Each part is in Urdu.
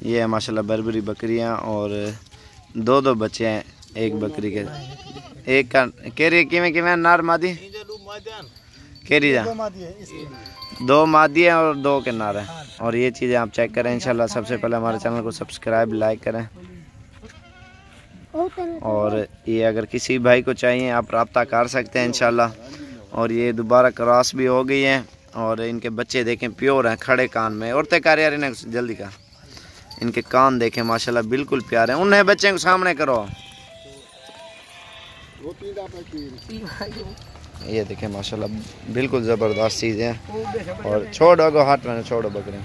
یہ ہے ماشاءاللہ بربری بکریاں اور دو دو بچے ہیں ایک بکری کے۔ ایک کا کیری کیویں کیویں نار مادی؟ کیری جا دو مادی ہیں اور دو کے نار ہیں۔ اور یہ چیزیں آپ چیک کریں، انشاءاللہ سب سے پہلے ہمارے چینل کو سبسکرائب، لائک کریں۔ اور یہ اگر کسی بھائی کو چاہیے، آپ رابطہ کر سکتے ہیں، انشاءاللہ۔ اور یہ دوبارہ کراس بھی ہو گئی ہیں۔ اور ان کے بچے دیکھیں پیور ہیں، کھڑے کان میں۔ اور کر یار انہیں جلدی کا ان کے کان دیکھیں، ماشاءاللہ بالکل پیارے ہیں۔ انہیں بچے کو سامنے کرو۔ یہ دیکھیں، ماشاءاللہ بالکل زبردست چیزیں ہیں۔ اور چھوڑو گو ہاتھ میں، چھوڑو بکرے۔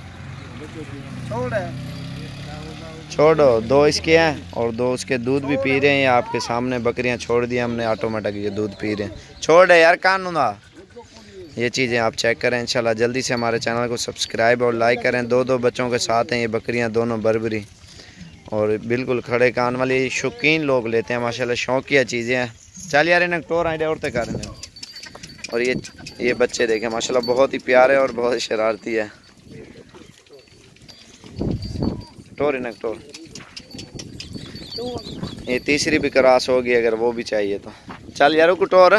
چھوڑو، دو اس کے ہیں اور دو اس کے دودھ بھی پی رہے ہیں۔ آپ کے سامنے بکریاں چھوڑ دی ہم نے آٹومیٹک یہ دودھ پی رہے ہیں۔ چھوڑے یار، کان دا یہ چیزیں آپ چیک کریں، انشاءاللہ جلدی سے ہمارے چینل کو سبسکرائب اور لائک کریں۔ دو دو بچوں کے ساتھ ہیں، یہ بکریاں دونوں بربری۔ اور بالکل کھڑے کان والی شوقین لوگ لیتے ہیں، ماشاءاللہ شوقیہ چیزیں ہیں۔ چل یار، انہیں ٹور آئیں، عورتیں کر رہے ہیں۔ اور یہ یہ بچے دیکھیں، ماشاءاللہ بہت ہی پیارے اور بہت شرارتی ہے۔ ٹور انہیں ٹور۔ یہ تیسری بھی کراس ہوگی، اگر وہ بھی چاہیے تو۔ چل یارو کو ٹور۔